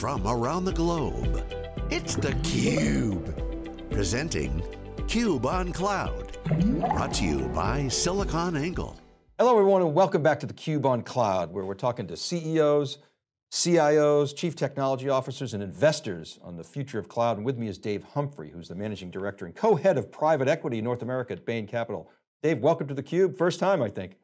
from around the globe. It's theCUBE, presenting CUBE on Cloud. Brought to you by SiliconANGLE. Hello everyone and welcome back to theCUBE on Cloud, where we're talking to CEOs, CIOs, Chief Technology Officers, and investors on the future of cloud. And with me is Dave Humphrey, who's the Managing Director and Co-Head of Private Equity in North America at Bain Capital. Dave, welcome to theCUBE. First time, I think.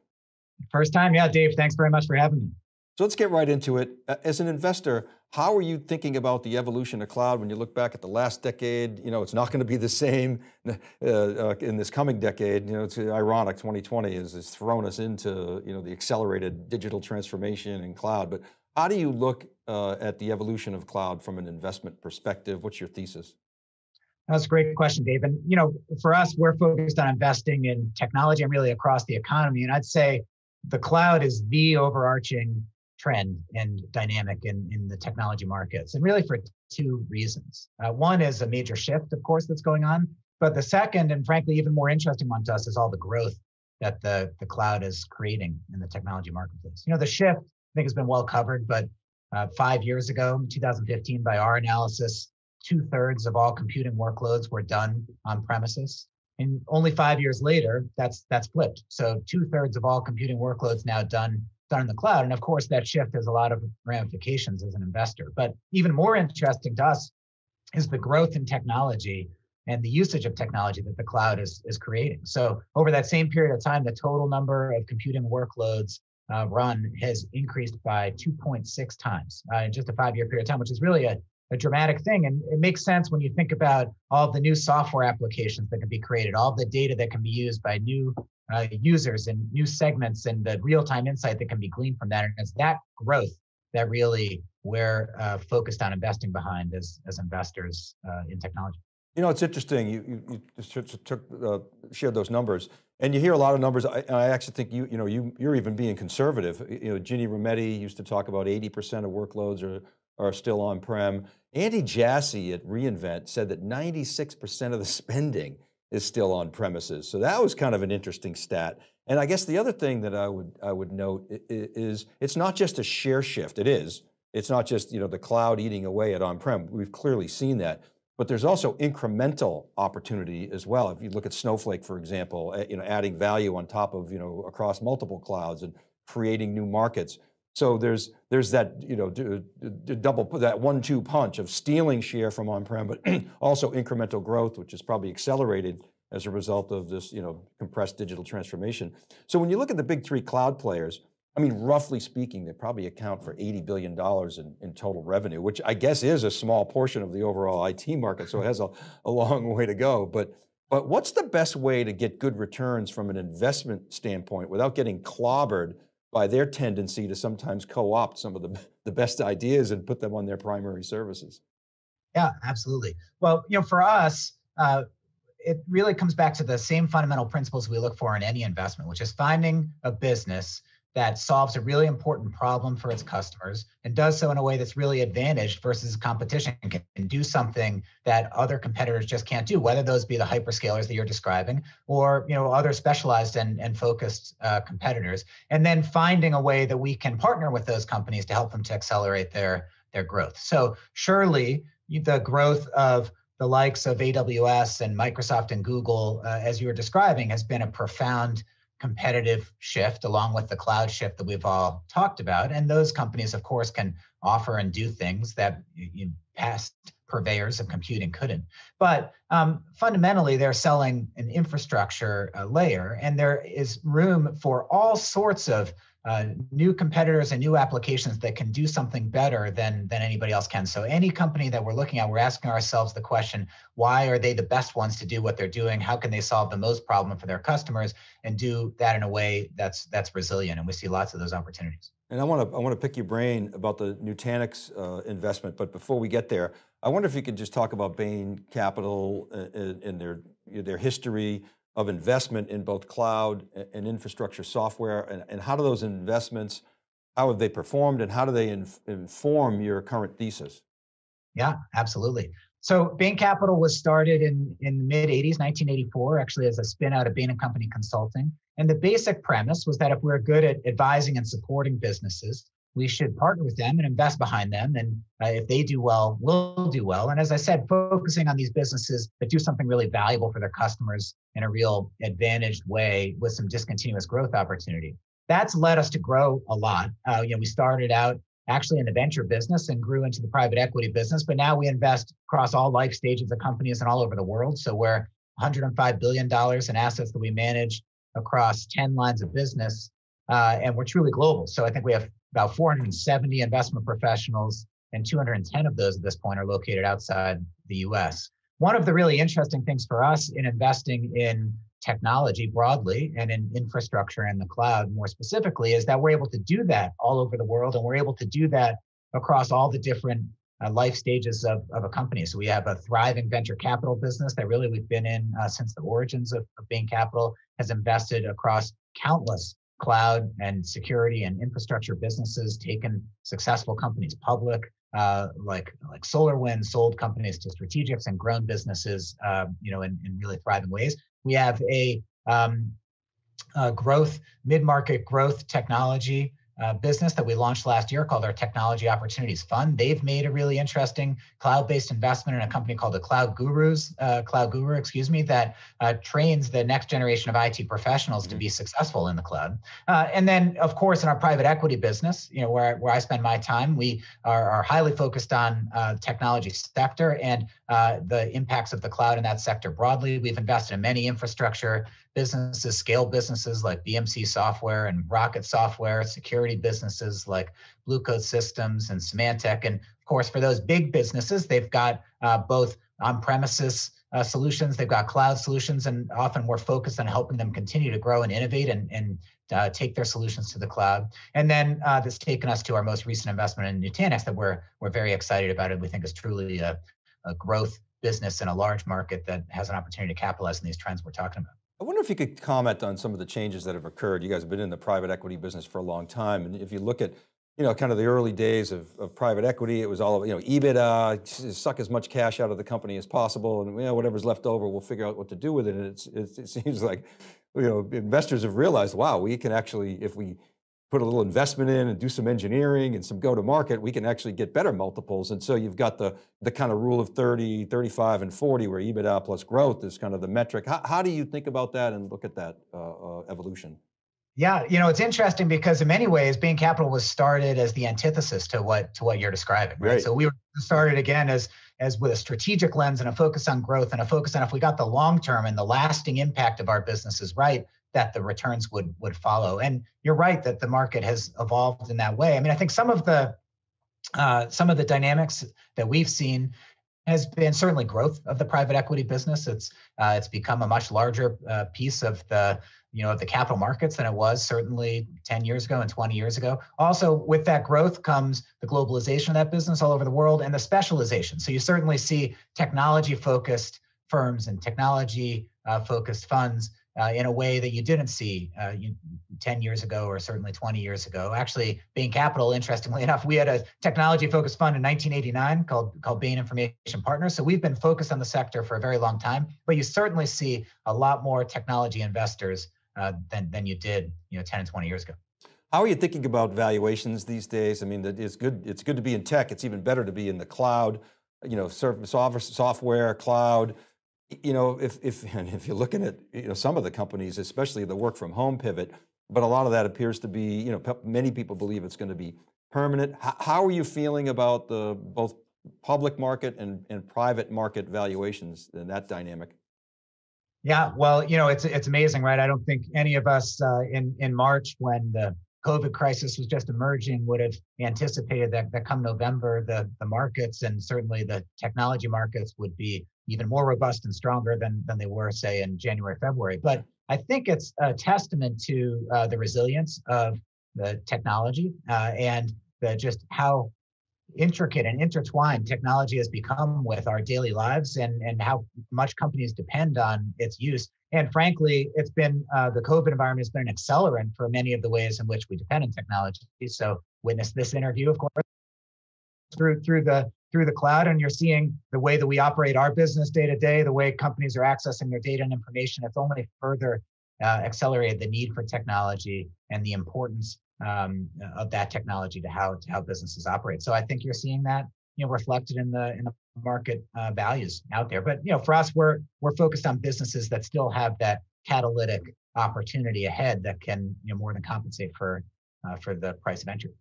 First time, yeah, Dave, thanks very much for having me. So let's get right into it. As an investor, how are you thinking about the evolution of cloud when you look back at the last decade? You know, it's not going to be the same uh, uh, in this coming decade. You know, it's ironic, 2020 has, has thrown us into, you know, the accelerated digital transformation and cloud. But how do you look uh, at the evolution of cloud from an investment perspective? What's your thesis? That's a great question, Dave. And you know, for us, we're focused on investing in technology and really across the economy. And I'd say the cloud is the overarching trend and dynamic in, in the technology markets, and really for two reasons. Uh, one is a major shift, of course, that's going on. But the second, and frankly, even more interesting one to us, is all the growth that the, the cloud is creating in the technology marketplace. You know, the shift, I think, has been well covered, but uh, five years ago, 2015, by our analysis, two thirds of all computing workloads were done on premises. And only five years later, that's that's flipped. So two thirds of all computing workloads now done in the cloud. And of course, that shift has a lot of ramifications as an investor. But even more interesting to us is the growth in technology and the usage of technology that the cloud is, is creating. So over that same period of time, the total number of computing workloads uh, run has increased by 2.6 times uh, in just a five-year period of time, which is really a, a dramatic thing. And it makes sense when you think about all the new software applications that can be created, all the data that can be used by new uh, users and new segments and the real-time insight that can be gleaned from that. And it's that growth that really we're uh, focused on investing behind as, as investors uh, in technology. You know, it's interesting, you, you, you took, uh, shared those numbers, and you hear a lot of numbers, I, I actually think you, you know, you, you're even being conservative. You know, Ginni Rometty used to talk about 80% of workloads are, are still on-prem. Andy Jassy at reInvent said that 96% of the spending is still on premises. So that was kind of an interesting stat. And I guess the other thing that I would, I would note is it's not just a share shift, it is. It's not just you know, the cloud eating away at on-prem, we've clearly seen that. But there's also incremental opportunity as well. If you look at Snowflake, for example, you know, adding value on top of, you know, across multiple clouds and creating new markets. So there's there's that you know double that one-two punch of stealing share from on-prem, but also incremental growth, which is probably accelerated as a result of this you know compressed digital transformation. So when you look at the big three cloud players, I mean, roughly speaking, they probably account for $80 billion in, in total revenue, which I guess is a small portion of the overall IT market, so it has a, a long way to go. But, but what's the best way to get good returns from an investment standpoint without getting clobbered by their tendency to sometimes co-opt some of the, the best ideas and put them on their primary services. Yeah, absolutely. Well, you know, for us, uh, it really comes back to the same fundamental principles we look for in any investment, which is finding a business that solves a really important problem for its customers and does so in a way that's really advantaged versus competition can do something that other competitors just can't do whether those be the hyperscalers that you're describing or you know other specialized and, and focused uh, competitors. And then finding a way that we can partner with those companies to help them to accelerate their their growth. So surely the growth of the likes of aws and microsoft and google uh, as you were describing has been a profound competitive shift along with the cloud shift that we've all talked about. And those companies, of course, can offer and do things that you, past purveyors of computing couldn't. But um, fundamentally, they're selling an infrastructure uh, layer, and there is room for all sorts of uh, new competitors and new applications that can do something better than than anybody else can. So any company that we're looking at, we're asking ourselves the question: Why are they the best ones to do what they're doing? How can they solve the most problem for their customers and do that in a way that's that's resilient? And we see lots of those opportunities. And I want to I want to pick your brain about the Nutanix uh, investment, but before we get there, I wonder if you could just talk about Bain Capital and, and their their history, of investment in both cloud and infrastructure software, and, and how do those investments, how have they performed, and how do they inf inform your current thesis? Yeah, absolutely. So Bain Capital was started in, in the mid 80s, 1984, actually as a spin out of Bain Company Consulting. And the basic premise was that if we we're good at advising and supporting businesses, we should partner with them and invest behind them. And uh, if they do well, we'll do well. And as I said, focusing on these businesses that do something really valuable for their customers in a real advantaged way with some discontinuous growth opportunity. That's led us to grow a lot. Uh, you know, we started out actually in the venture business and grew into the private equity business, but now we invest across all life stages of companies and all over the world. So we're 105 billion dollars in assets that we manage across 10 lines of business, uh, and we're truly global. So I think we have about 470 investment professionals, and 210 of those at this point are located outside the US. One of the really interesting things for us in investing in technology broadly and in infrastructure and the cloud more specifically is that we're able to do that all over the world and we're able to do that across all the different uh, life stages of, of a company. So we have a thriving venture capital business that really we've been in uh, since the origins of, of Bain Capital has invested across countless cloud and security and infrastructure businesses, taken successful companies public, uh, like like SolarWinds, sold companies to strategics and grown businesses, uh, you know, in, in really thriving ways. We have a, um, a growth mid-market growth technology uh, business that we launched last year called our Technology Opportunities Fund. They've made a really interesting cloud-based investment in a company called the Cloud Gurus, uh, Cloud Guru, excuse me, that uh, trains the next generation of IT professionals mm-hmm. to be successful in the cloud. Uh, and then, of course, in our private equity business, you know, where, where I spend my time, we are, are highly focused on uh, technology sector and uh, the impacts of the cloud in that sector broadly. We've invested in many infrastructure businesses, scale businesses like BMC Software and Rocket Software, security businesses like Blue Coat Systems and Symantec. And of course, for those big businesses, they've got uh, both on-premises uh, solutions, they've got cloud solutions, and often we're focused on helping them continue to grow and innovate and, and uh, take their solutions to the cloud. And then uh, that's taken us to our most recent investment in Nutanix that we're we're very excited about and We think is truly a, a growth business in a large market that has an opportunity to capitalize on these trends we're talking about. I wonder if you could comment on some of the changes that have occurred. You guys have been in the private equity business for a long time. And if you look at, you know, kind of the early days of, of private equity, it was all, you know, EBITDA, suck as much cash out of the company as possible. And, you know, whatever's left over, we'll figure out what to do with it. And it's, it's it seems like, you know, investors have realized, wow, we can actually, if we put a little investment in and do some engineering and some go to market, we can actually get better multiples. And so you've got the, the kind of rule of 30, 35, and 40 where EBITDA plus growth is kind of the metric. How, how do you think about that and look at that uh, uh, evolution? Yeah, you know, it's interesting because in many ways, Bain Capital was started as the antithesis to what to what you're describing. Right. right. So we were started again as as with a strategic lens and a focus on growth and a focus on if we got the long term and the lasting impact of our businesses right, that the returns would would follow. And you're right that the market has evolved in that way. I mean, I think some of the uh, some of the dynamics that we've seen has been certainly growth of the private equity business. It's uh, it's become a much larger uh, piece of the you know of the capital markets than it was certainly 10 years ago and 20 years ago. Also, with that growth comes the globalization of that business all over the world and the specialization. So you certainly see technology focused firms and technology uh, focused funds uh, in a way that you didn't see uh, you, 10 years ago or certainly 20 years ago. Actually, Bain Capital, interestingly enough, we had a technology focused fund in 1989 called, called Bain Information Partners. So we've been focused on the sector for a very long time, but you certainly see a lot more technology investors uh, than, than you did you know, 10 and 20 years ago. How are you thinking about valuations these days? I mean, it's good, it's good to be in tech. It's even better to be in the cloud, you know, software, cloud you know, if if if you're looking at you know some of the companies, especially the work from home pivot, but a lot of that appears to be you know many people believe it's going to be permanent. How, how are you feeling about the both public market and, and private market valuations and that dynamic? Yeah, well, you know, it's it's amazing, right? I don't think any of us uh, in in March when the COVID crisis was just emerging would have anticipated that, that come November, the, the markets and certainly the technology markets would be even more robust and stronger than, than they were, say, in January, February. But I think it's a testament to uh, the resilience of the technology uh, and the just how intricate and intertwined technology has become with our daily lives and, and how much companies depend on its use. And frankly, it's been uh, the COVID environment has been an accelerant for many of the ways in which we depend on technology. So witness this interview, of course, through through the through the cloud, and you're seeing the way that we operate our business day to day, the way companies are accessing their data and information. It's only further uh, accelerated the need for technology and the importance um, of that technology to how to how businesses operate. So I think you're seeing that you know reflected in the in the market uh, values out there. But you know, for us, we're we're focused on businesses that still have that catalytic opportunity ahead that can you know more than compensate for uh, for the price of entry.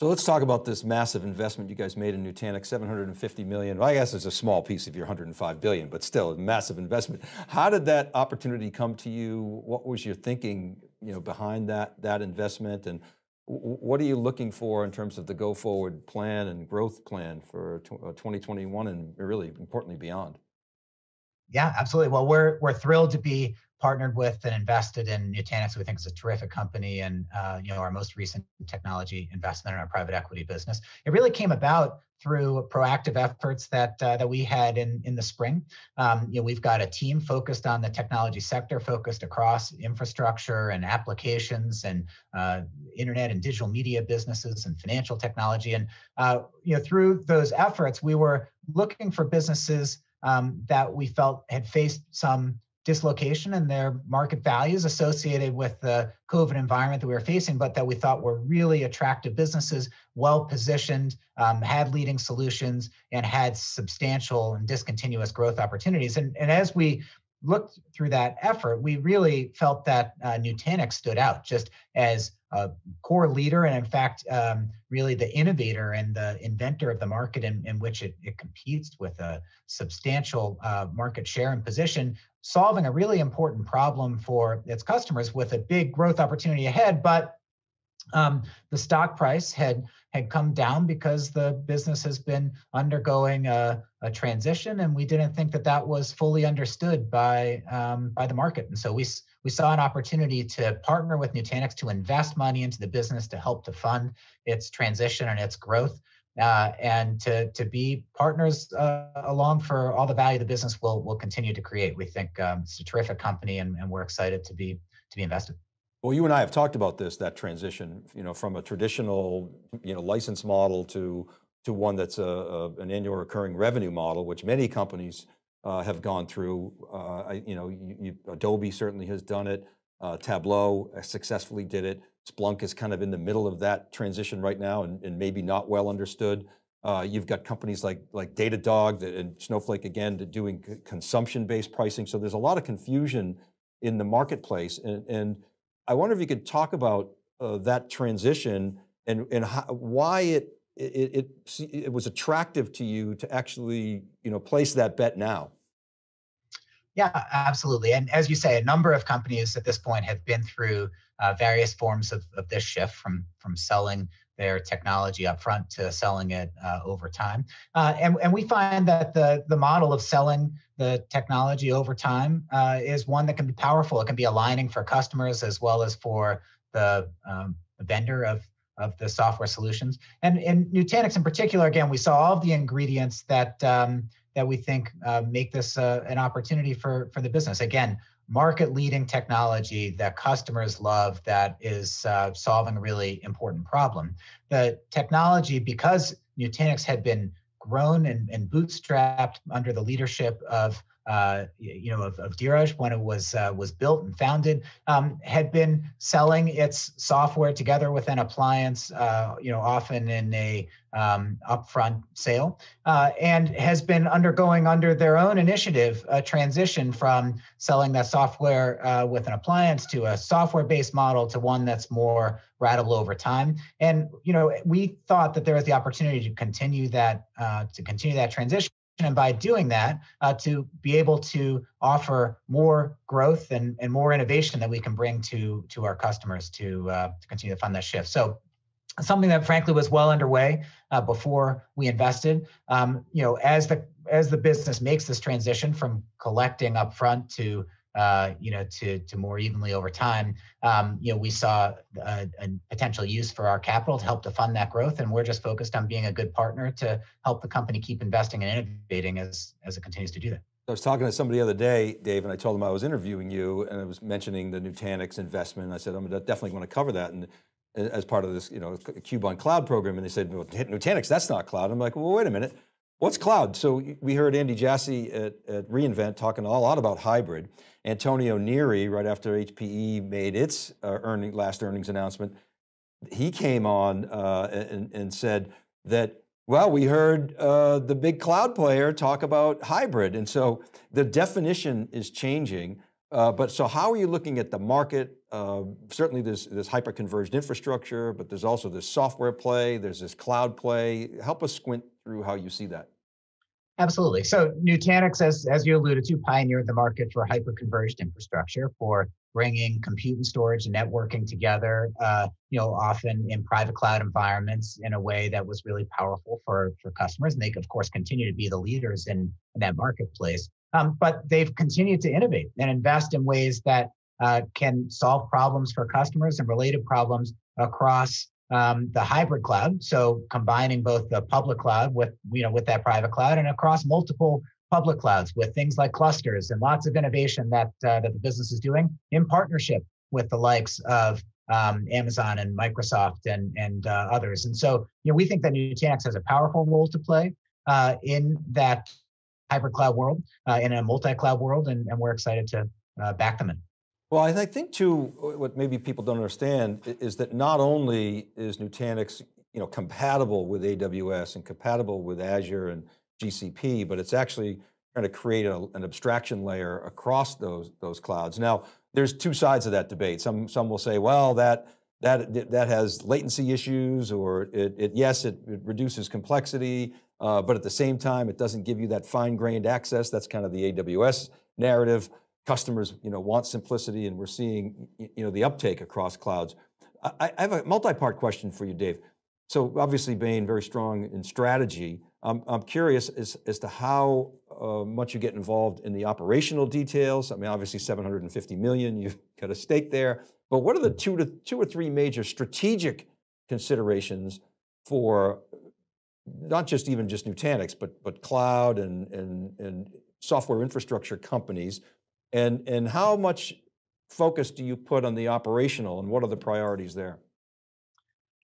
So let's talk about this massive investment you guys made in Nutanix, 750 million. Well, I guess it's a small piece of your 105 billion, but still a massive investment. How did that opportunity come to you? What was your thinking you know, behind that, that investment? And what are you looking for in terms of the go forward plan and growth plan for 2021 uh, and really importantly beyond? Yeah, absolutely. Well, we're, we're thrilled to be partnered with and invested in Nutanix. We think is a terrific company, and uh, you know our most recent technology investment in our private equity business. It really came about through proactive efforts that uh, that we had in in the spring. Um, you know, we've got a team focused on the technology sector, focused across infrastructure and applications and uh, internet and digital media businesses and financial technology. And uh, you know, through those efforts, we were looking for businesses um, that we felt had faced some dislocation in their market values associated with the COVID environment that we were facing, but that we thought were really attractive businesses, well positioned, um, had leading solutions, and had substantial and discontinuous growth opportunities. And, and as we looked through that effort, we really felt that uh, Nutanix stood out just as a core leader and in fact um, really the innovator and the inventor of the market in, in which it, it competes with a substantial uh, market share and position solving a really important problem for its customers with a big growth opportunity ahead but um, the stock price had had come down because the business has been undergoing a, a transition, and we didn't think that that was fully understood by um, by the market. And so we we saw an opportunity to partner with Nutanix to invest money into the business to help to fund its transition and its growth. Uh, and to to be partners uh, along for all the value the business will will continue to create. We think um, it's a terrific company, and, and we're excited to be to be invested. Well, you and I have talked about this, that transition, you know, from a traditional, you know, license model to to one that's a, a an annual recurring revenue model, which many companies uh, have gone through. Uh, I, you know, you, you, Adobe certainly has done it. Uh, Tableau successfully did it. Splunk is kind of in the middle of that transition right now, and, and maybe not well understood. Uh, you've got companies like like Datadog that, and Snowflake again doing consumption-based pricing. So there's a lot of confusion in the marketplace, and, and I wonder if you could talk about uh, that transition and, and how, why it, it, it, it, was attractive to you to actually you know, place that bet now. Yeah, absolutely. And as you say, a number of companies at this point have been through uh, various forms of, of this shift from, from selling their technology up front to selling it uh, over time. Uh, and, and we find that the, the model of selling the technology over time uh, is one that can be powerful. It can be aligning for customers as well as for the, um, vendor of, of the software solutions. And in Nutanix in particular, again, we saw all of the ingredients that um, that we think uh, make this uh, an opportunity for for the business. Again, market leading technology that customers love that is uh, solving a really important problem. The technology, because Nutanix had been grown and, and bootstrapped under the leadership of uh, you know, of, of Dheeraj when it was uh, was built and founded, um, had been selling its software together with an appliance, uh, you know, often in a um, upfront sale, uh, and has been undergoing under their own initiative a transition from selling that software uh, with an appliance to a software-based model to one that's more ratable over time. And you know, we thought that there was the opportunity to continue that uh, to continue that transition and by doing that, uh, to be able to offer more growth and, and more innovation that we can bring to, to our customers to, uh, to continue to fund that shift. So something that frankly was well underway uh, before we invested. Um, you know, as the as the business makes this transition from collecting upfront to uh, you know, to to more evenly over time. Um, you know, we saw a, a, potential use for our capital to help to fund that growth, and we're just focused on being a good partner to help the company keep investing and innovating as as it continues to do that. I was talking to somebody the other day, Dave, and I told him I was interviewing you, and I was mentioning the Nutanix investment. I said I'm definitely going to cover that, and as part of this, you know, Cube on Cloud program, and they said, well, Nutanix, that's not cloud. I'm like, well, wait a minute. What's cloud? So we heard Andy Jassy at, at reInvent talking a lot about hybrid. Antonio Neri, right after HPE made its uh, earning, last earnings announcement, he came on uh, and, and, said that, well, we heard uh, the big cloud player talk about hybrid. And so the definition is changing. Uh, but so how are you looking at the market? Uh, certainly there's, there's hyper-converged infrastructure, but there's also this software play, there's this cloud play. Help us squint through how you see that. Absolutely. So Nutanix, as, as you alluded to, pioneered the market for hyper-converged infrastructure for bringing compute and storage and networking together, uh, you know, often in private cloud environments in a way that was really powerful for, for customers. And they, of course, continue to be the leaders in, in that marketplace. Um, but they've continued to innovate and invest in ways that uh, can solve problems for customers and related problems across um, the hybrid cloud. So combining both the public cloud with, you know, with that private cloud and across multiple public clouds with things like clusters and lots of innovation that uh, that the business is doing in partnership with the likes of um, Amazon and Microsoft and and uh, others. And so, you know, we think that Nutanix has a powerful role to play uh, in that hybrid cloud world, uh, in a multi-cloud world, and, and we're excited to uh, back them in. Well, I think too, what maybe people don't understand is that not only is Nutanix, you know, compatible with AWS and compatible with Azure and GCP, but it's actually trying to create a, an abstraction layer across those, those clouds. Now, there's two sides of that debate. Some, some will say, well, that, that, that has latency issues, or it, it yes, it, it, reduces complexity, uh, but at the same time, it doesn't give you that fine-grained access. That's kind of the AWS narrative. Customers, you know, want simplicity, and we're seeing, you know, the uptake across clouds. I, I have a multi-part question for you, Dave. So obviously, Bain very strong in strategy. I'm, I'm curious as, as to how uh, much you get involved in the operational details. I mean, obviously 750 million, you've got a stake there, but what are the two to two or three major strategic considerations for not just even just Nutanix, but, but cloud and, and, and software infrastructure companies, and, and how much focus do you put on the operational and what are the priorities there?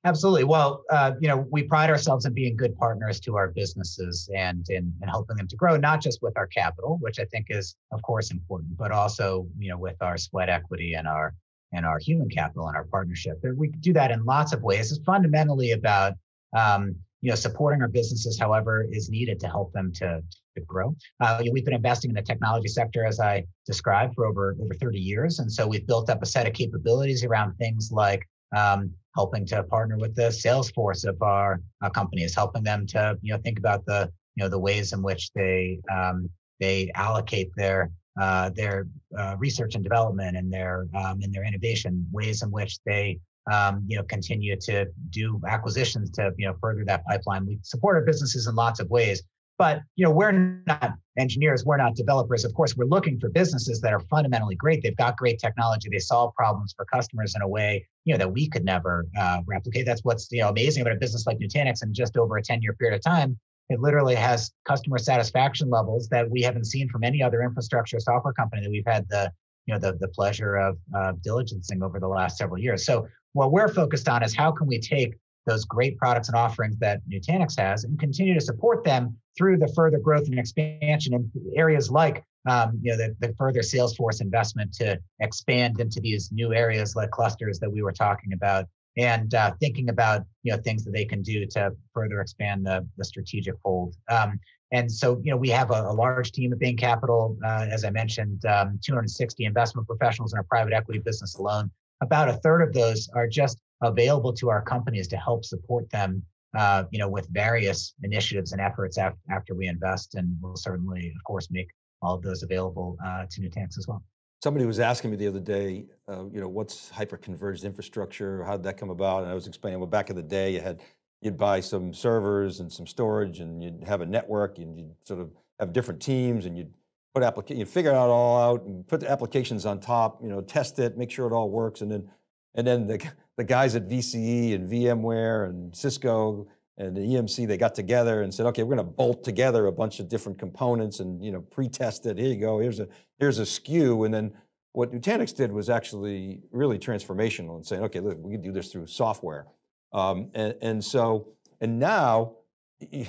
Absolutely. Well, uh, you know, we pride ourselves in being good partners to our businesses and in, in helping them to grow, not just with our capital, which I think is, of course, important, but also, you know, with our sweat equity and our and our human capital and our partnership. We do that in lots of ways. It's fundamentally about um, you know supporting our businesses, however, is needed to help them to to grow. Uh, we've been investing in the technology sector, as I described, for over over 30 years, and so we've built up a set of capabilities around things like um, helping to partner with the sales force of our, our companies, helping them to you know think about the you know the ways in which they um, they allocate their uh, their uh, research and development and their um, and their innovation, ways in which they um, you know continue to do acquisitions to you know further that pipeline. We support our businesses in lots of ways, but you know, we're not engineers, we're not developers. Of course, we're looking for businesses that are fundamentally great. They've got great technology. They solve problems for customers in a way you know that we could never uh, replicate. That's what's you know amazing about a business like Nutanix. And just over a 10-year period of time, it literally has customer satisfaction levels that we haven't seen from any other infrastructure software company that we've had the you know the, the pleasure of uh, diligencing over the last several years. So what we're focused on is how can we take those great products and offerings that Nutanix has and continue to support them through the further growth and expansion in areas like um, you know the, the further sales force investment to expand into these new areas like clusters that we were talking about and uh, thinking about you know things that they can do to further expand the, the strategic fold. Um, and so you know we have a, a large team at Bain Capital, uh, as I mentioned, um, 260 investment professionals in our private equity business alone. About a third of those are just available to our companies to help support them uh, you know, with various initiatives and efforts after, after we invest, and we'll certainly, of course, make all of those available uh, to Nutanix as well. Somebody was asking me the other day, uh, you know, what's hyper-converged infrastructure? How did that come about? And I was explaining, well, back in the day, you had, you'd buy some servers and some storage, and you'd have a network, and you'd sort of have different teams, and you'd put application, you'd figure it all out, and put the applications on top, you know, test it, make sure it all works, and then and then the, the guys at VCE and VMware and Cisco and the EMC, they got together and said, okay, we're going to bolt together a bunch of different components and you know pre-test it. Here you go. Here's a here's a SKU. And then what Nutanix did was actually really transformational and saying, okay, look, we can do this through software. Um, and, and so, and now,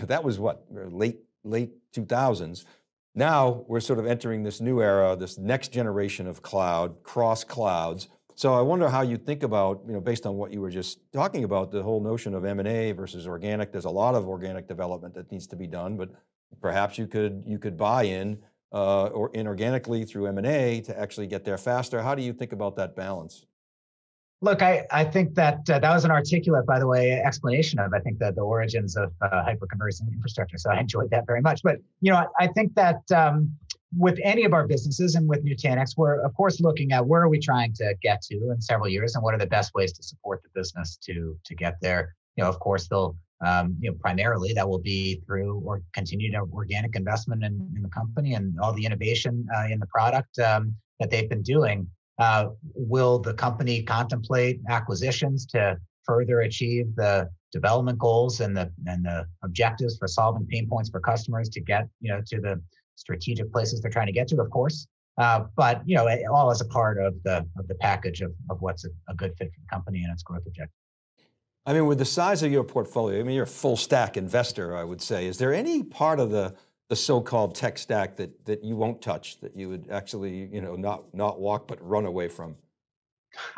that was what late late 2000s. Now we're sort of entering this new era, this next generation of cloud, cross clouds, So I wonder how you think about, you know, based on what you were just talking about, the whole notion of M&A versus organic. There's a lot of organic development that needs to be done, but perhaps you could you could buy in uh, or inorganically through M&A to actually get there faster. How do you think about that balance? Look, I, I think that uh, that was an articulate, by the way, explanation of I think the, the origins of uh, hyperconverged infrastructure. So I enjoyed that very much. But you know, I, I think that um, with any of our businesses and with Nutanix, we're of course looking at where are we trying to get to in several years, and what are the best ways to support the business to to get there. You know, of course, they'll um, you know primarily that will be through or continued organic investment in, in the company and all the innovation uh, in the product um, that they've been doing. Uh, will the company contemplate acquisitions to further achieve the development goals and the and the objectives for solving pain points for customers to get you know to the strategic places they're trying to get to, of course. Uh, but you know, all as a part of the of the package of, of what's a, a good fit for the company and its growth objective. I mean, with the size of your portfolio, I mean, you're a full stack investor, I would say. Is there any part of the the so-called tech stack that that you won't touch, that you would actually, you know, not not walk but run away from?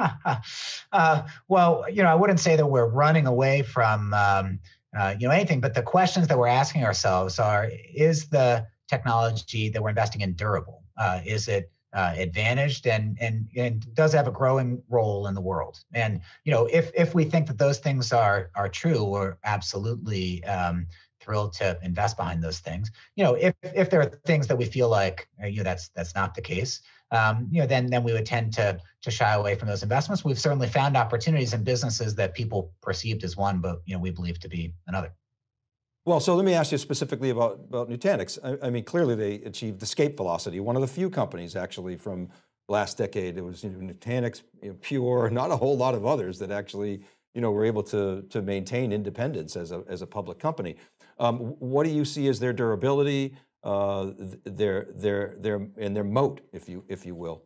uh, well, you know, I wouldn't say that we're running away from um, uh, you know anything, but the questions that we're asking ourselves are: Is the technology that we're investing in durable? Uh, is it uh, advantaged and and and does have a growing role in the world. And you know, if if we think that those things are are true, we're absolutely um, thrilled to invest behind those things. You know, if if there are things that we feel like uh, you know that's that's not the case, um, you know, then then we would tend to to shy away from those investments. We've certainly found opportunities in businesses that people perceived as one, but you know, we believe to be another. Well, so let me ask you specifically about, about Nutanix. I, I, mean, clearly they achieved escape velocity, one of the few companies actually from last decade. It was you know, Nutanix, you know, Pure, not a whole lot of others that actually you know, were able to, to maintain independence as a, as a public company. Um, what do you see as their durability, uh, their, their, their, and their moat, if you, if you will?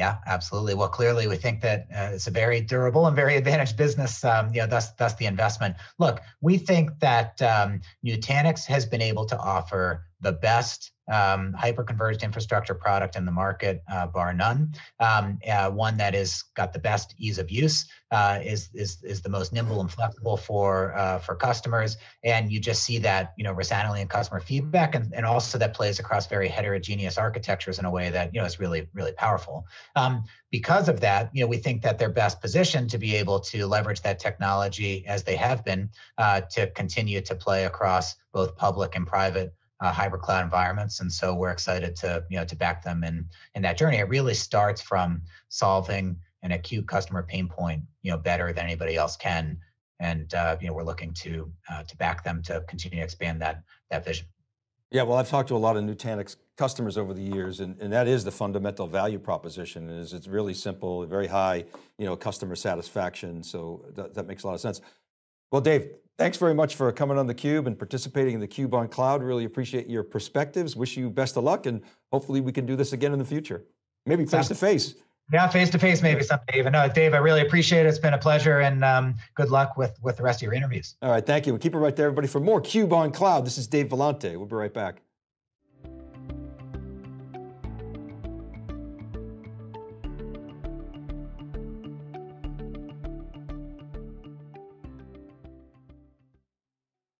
Yeah, absolutely. Well, clearly, we think that uh, it's a very durable and very advantaged business. Um, you know, thus, thus the investment. Look, we think that um, Nutanix has been able to offer the best um, hyper-converged infrastructure product in the market, uh, bar none. Um, uh, one got the best ease of use, uh, is is is the most nimble and flexible for uh, for customers, and you just see that you know resoundingly in customer feedback, and, and also that plays across very heterogeneous architectures in a way that you know is really really powerful. Um, because of that, you know we think that they're best positioned to be able to leverage that technology as they have been uh, to continue to play across both public and private uh, hybrid cloud environments, and so we're excited to you know to back them in in that journey. It really starts from solving an acute customer pain point, you know, better than anybody else can, and uh, you know we're looking to uh, to back them to continue to expand that that vision. Yeah, well, I've talked to a lot of Nutanix customers over the years, and, and that is the fundamental value proposition. Is it's really simple, very high, you know, customer satisfaction. So that, that makes a lot of sense. Well, Dave, thanks very much for coming on theCUBE and participating in theCUBE on Cloud. Really appreciate your perspectives. Wish you best of luck and hopefully we can do this again in the future. Maybe face to face. Yeah, face to face maybe someday. Even no, Dave, I really appreciate it. It's been a pleasure, and um, good luck with with the rest of your interviews. All right, thank you. We'll keep it right there, everybody. For more CUBE on Cloud, this is Dave Vellante. We'll be right back.